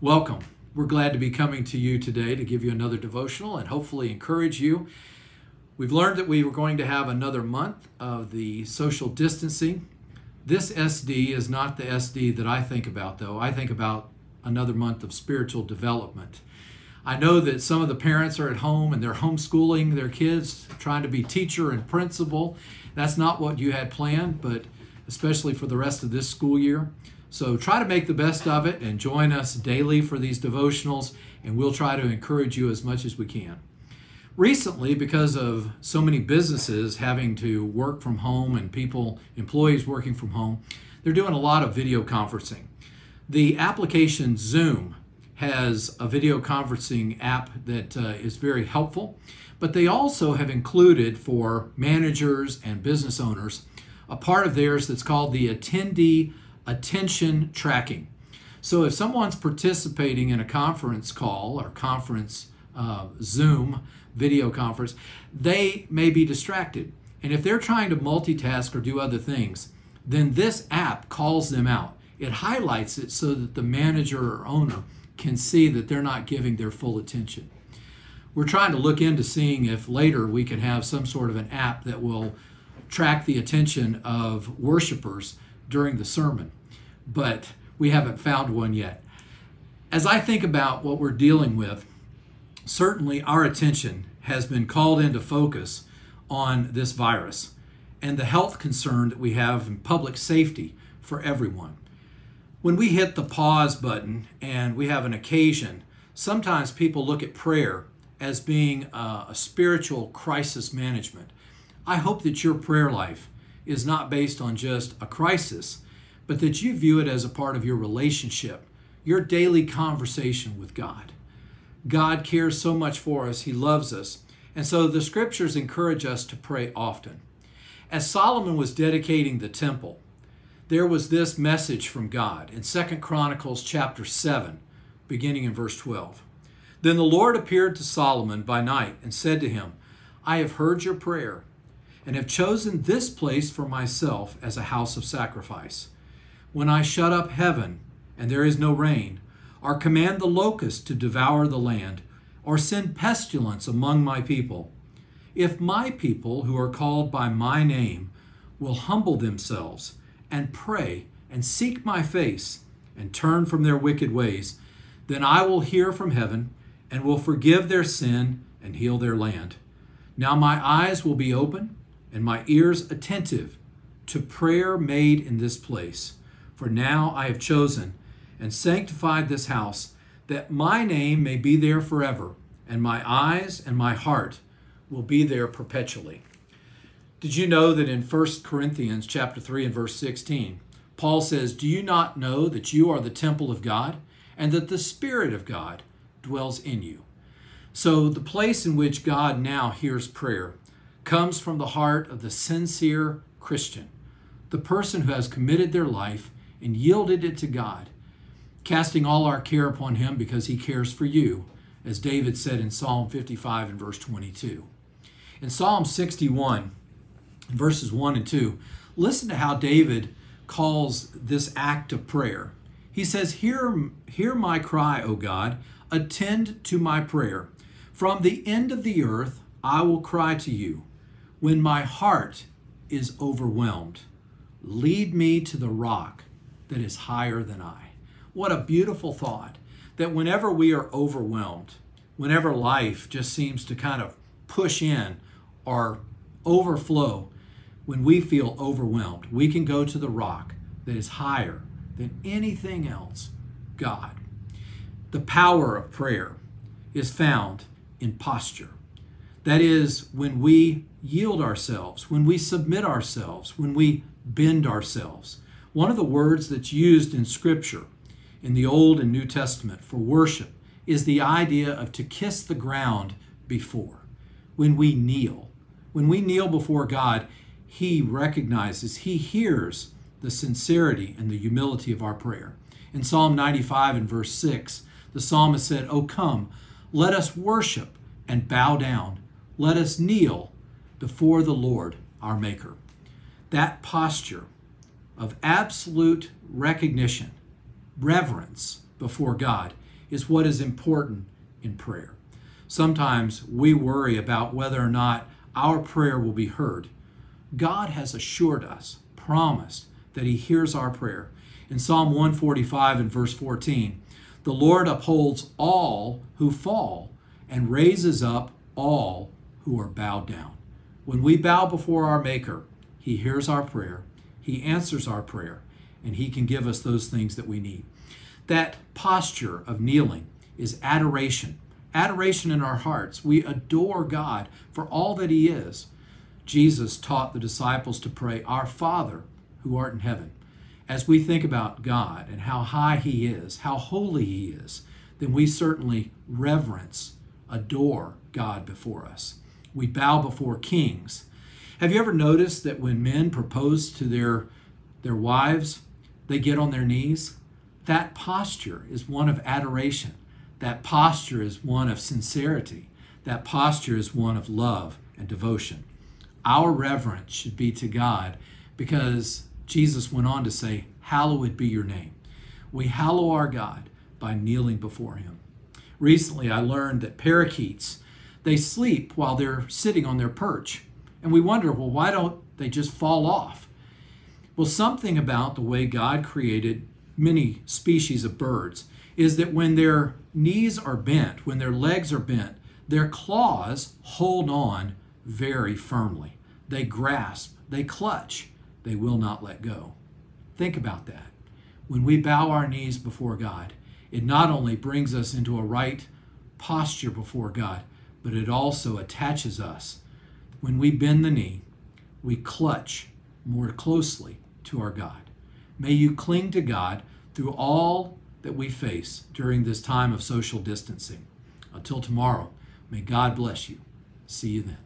Welcome. We're glad to be coming to you today to give you another devotional and hopefully encourage you. We've learned that we were going to have another month of the social distancing. This SD is not the SD that I think about, though. I think about another month of spiritual development. I know that some of the parents are at home and they're homeschooling their kids, trying to be teacher and principal. That's not what you had planned, but especially for the rest of this school year. So try to make the best of it and join us daily for these devotionals, and we'll try to encourage you as much as we can. Recently, because of so many businesses having to work from home and people, employees working from home, they're doing a lot of video conferencing. The application Zoom has a video conferencing app that uh, is very helpful, but they also have included for managers and business owners a part of theirs that's called the attendee attention tracking. So if someone's participating in a conference call or conference uh, Zoom video conference, they may be distracted. And if they're trying to multitask or do other things, then this app calls them out. It highlights it so that the manager or owner can see that they're not giving their full attention. We're trying to look into seeing if later we can have some sort of an app that will track the attention of worshipers during the sermon, but we haven't found one yet. As I think about what we're dealing with, certainly our attention has been called into focus on this virus and the health concern that we have in public safety for everyone. When we hit the pause button and we have an occasion, sometimes people look at prayer as being a, a spiritual crisis management. I hope that your prayer life is not based on just a crisis, but that you view it as a part of your relationship, your daily conversation with God. God cares so much for us, He loves us. And so the scriptures encourage us to pray often. As Solomon was dedicating the temple, there was this message from God in Second Chronicles chapter 7, beginning in verse 12. Then the Lord appeared to Solomon by night and said to him, I have heard your prayer and have chosen this place for myself as a house of sacrifice. When I shut up heaven and there is no rain, or command the locust to devour the land, or send pestilence among my people, if my people who are called by my name will humble themselves and pray and seek my face and turn from their wicked ways, then I will hear from heaven and will forgive their sin and heal their land. Now my eyes will be open and my ears attentive to prayer made in this place. For now I have chosen and sanctified this house, that my name may be there forever, and my eyes and my heart will be there perpetually. Did you know that in 1 Corinthians chapter 3 and verse 16, Paul says, Do you not know that you are the temple of God, and that the Spirit of God dwells in you? So the place in which God now hears prayer comes from the heart of the sincere Christian, the person who has committed their life and yielded it to God, casting all our care upon Him because He cares for you, as David said in Psalm 55 and verse 22. In Psalm 61, verses 1 and 2, listen to how David calls this act of prayer. He says, Hear, hear my cry, O God, attend to my prayer. From the end of the earth I will cry to you when my heart is overwhelmed. Lead me to the rock that is higher than I. What a beautiful thought that whenever we are overwhelmed, whenever life just seems to kind of push in or overflow, when we feel overwhelmed, we can go to the rock that is higher than anything else God. The power of prayer is found in posture. That is, when we yield ourselves, when we submit ourselves, when we bend ourselves. One of the words that's used in Scripture in the Old and New Testament for worship is the idea of to kiss the ground before. When we kneel, when we kneel before God, He recognizes, He hears the sincerity and the humility of our prayer. In Psalm 95 and verse 6, the psalmist said, Oh, come, let us worship and bow down. Let us kneel before the Lord our Maker. That posture of absolute recognition, reverence before God is what is important in prayer. Sometimes we worry about whether or not our prayer will be heard. God has assured us, promised, that He hears our prayer. In Psalm 145 and verse 14, the Lord upholds all who fall and raises up all who are bowed down. When we bow before our Maker, He hears our prayer, He answers our prayer, and He can give us those things that we need. That posture of kneeling is adoration. Adoration in our hearts. We adore God for all that He is. Jesus taught the disciples to pray, Our Father who art in heaven. As we think about God and how high He is, how holy He is, then we certainly reverence, adore God before us. We bow before kings. Have you ever noticed that when men propose to their, their wives, they get on their knees? That posture is one of adoration. That posture is one of sincerity. That posture is one of love and devotion. Our reverence should be to God because Jesus went on to say, Hallowed be your name. We hallow our God by kneeling before him. Recently, I learned that parakeets, they sleep while they're sitting on their perch. And we wonder, well, why don't they just fall off? Well, something about the way God created many species of birds is that when their knees are bent, when their legs are bent, their claws hold on very firmly. They grasp, they clutch, they will not let go. Think about that. When we bow our knees before God, it not only brings us into a right posture before God, but it also attaches us. When we bend the knee, we clutch more closely to our God. May you cling to God through all that we face during this time of social distancing. Until tomorrow, may God bless you. See you then.